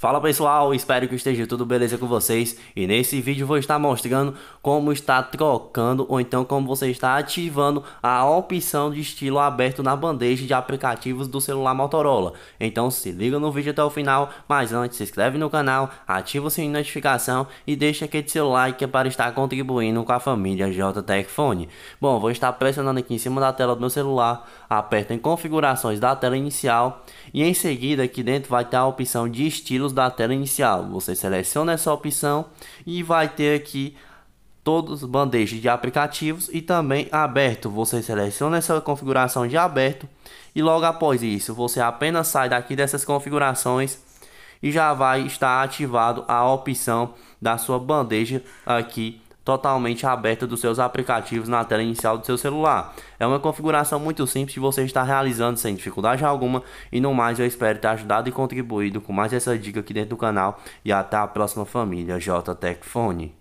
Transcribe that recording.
Fala pessoal, espero que esteja tudo beleza com vocês e nesse vídeo vou estar mostrando como está trocando ou então como você está ativando a opção de estilo aberto na bandeja de aplicativos do celular Motorola. Então se liga no vídeo até o final, mas antes se inscreve no canal, ativa o sininho de notificação e deixa aquele seu like para estar contribuindo com a família JTech Phone. Bom, vou estar pressionando aqui em cima da tela do meu celular, aperta em configurações da tela inicial e em seguida aqui dentro vai ter a opção de estilos da tela inicial. Você seleciona essa opção e vai ter aqui todos bandejas de aplicativos e também aberto. Você seleciona essa configuração de aberto e logo após isso você apenas sai daqui dessas configurações e já vai estar ativado a opção da sua bandeja aqui totalmente aberta dos seus aplicativos na tela inicial do seu celular. É uma configuração muito simples que você está realizando sem dificuldade alguma e no mais eu espero ter ajudado e contribuído com mais essa dica aqui dentro do canal e até a próxima família J Tech Phone.